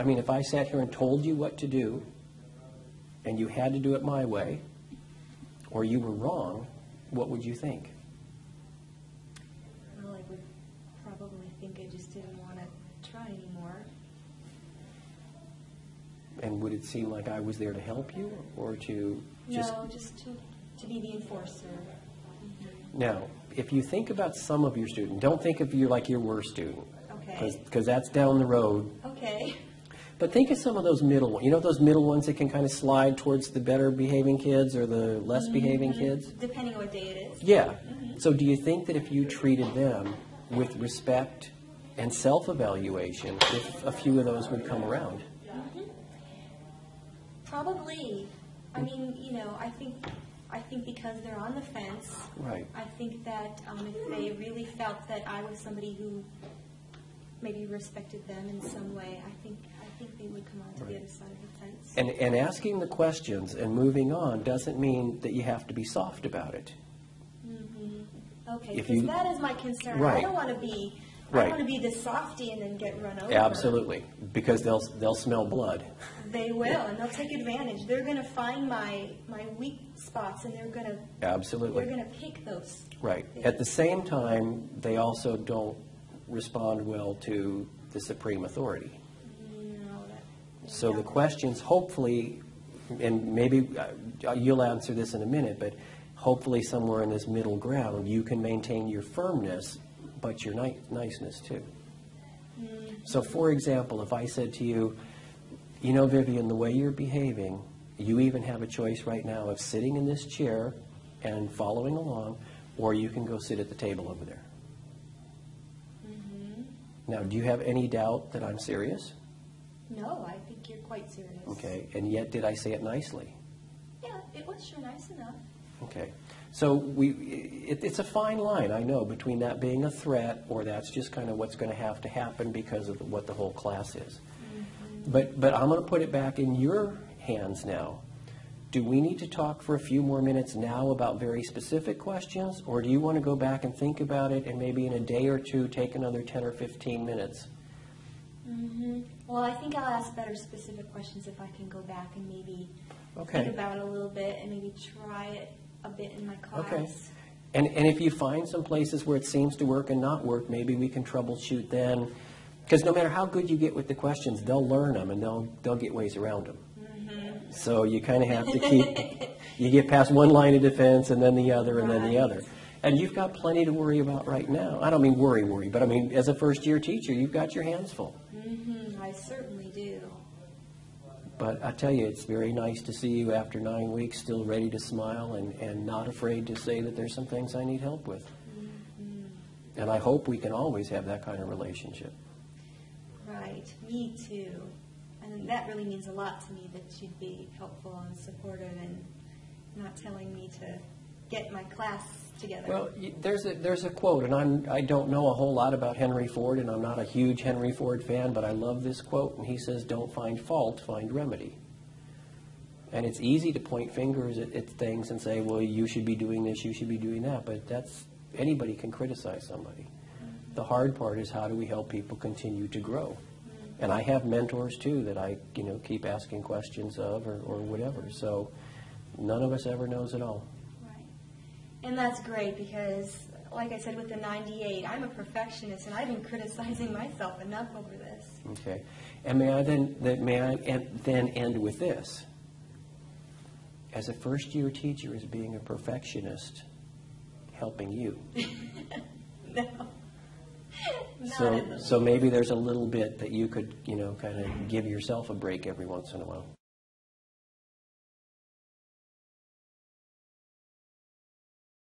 I mean, if I sat here and told you what to do, and you had to do it my way, or you were wrong, what would you think? Well, I would probably think I just didn't want to try anymore. And would it seem like I was there to help you, or to just... No, just to, to be the enforcer. Mm-hmm. Now, if you think about some of your students, don't think of you like your worst student. Okay. Because that's down the road. Okay. But think of some of those middle ones. You know those middle ones that can kind of slide towards the better behaving kids or the less mm-hmm, behaving mm-hmm. kids? Depending on what day it is. Yeah. Mm-hmm. So do you think that if you treated them with respect and self-evaluation, if a few of those would come around? Probably. I mean, you know, I think, I think because they're on the fence. Right. I think that um, if they really felt that I was somebody who maybe respected them in some way, I think, I think they would come onto the other side of the fence. And, and asking the questions and moving on doesn't mean that you have to be soft about it. Mm-hmm. Okay, because that is my concern. I don't want to be, I Right. don't want to be the softy and then get run over. Absolutely, because they'll, they'll smell blood. They will, and they'll take advantage. They're going to find my, my weak spots, and they're going to, Absolutely. they're going to pick those. Right. At the same time, they also don't respond well to the supreme authority. You know, that- So the questions, hopefully, and maybe uh, you'll answer this in a minute, but hopefully somewhere in this middle ground, you can maintain your firmness, but your ni- niceness too. So for example, if I said to you, you know, Vivian, the way you're behaving, you even have a choice right now of sitting in this chair and following along, or you can go sit at the table over there. Now, do you have any doubt that I'm serious? No, I think you're quite serious. Okay, and yet did I say it nicely? Yeah, it was sure nice enough. Okay, so we, it, it's a fine line, I know, between that being a threat or that's just kind of what's going to have to happen because of what the whole class is. Mm-hmm. But, but I'm going to put it back in your hands now. Do we need to talk for a few more minutes now about very specific questions? Or do you want to go back and think about it and maybe in a day or two take another 10 or 15 minutes? Mm -hmm. Well, I think I'll ask better specific questions if I can go back and maybe Okay. think about it a little bit and maybe try it a bit in my class. Okay. And, and if you find some places where it seems to work and not work, maybe we can troubleshoot then. Because no matter how good you get with the questions, they'll learn them and they'll, they'll get ways around them. So you kind of have to keep, you get past one line of defense and then the other and then the other. And you've got plenty to worry about right now. I don't mean worry, worry, but I mean, as a first year teacher, you've got your hands full. Mhm, I certainly do. But I tell you, it's very nice to see you after nine weeks, still ready to smile and, and not afraid to say that there's some things I need help with. And I hope we can always have that kind of relationship. Right, me too. And that really means a lot to me that you'd be helpful and supportive and not telling me to get my class together. Well, there's a, there's a quote, and I'm, I don't know a whole lot about Henry Ford, and I'm not a huge Henry Ford fan, but I love this quote, and he says, "Don't find fault, find remedy." And it's easy to point fingers at, at things and say, "Well, you should be doing this, you should be doing that," but that's anybody can criticize somebody. Mm-hmm. The hard part is how do we help people continue to grow? And I have mentors too that I, you know, keep asking questions of or, or whatever. So none of us ever knows it all. Right. And that's great because, like I said, with the 98, I'm a perfectionist and I've been criticizing myself enough over this. Okay. And may I then, then may I en- then end with this? As a first-year teacher, is being a perfectionist helping you? No. So, so maybe there's a little bit that you could, you know, kind of give yourself a break every once in a while.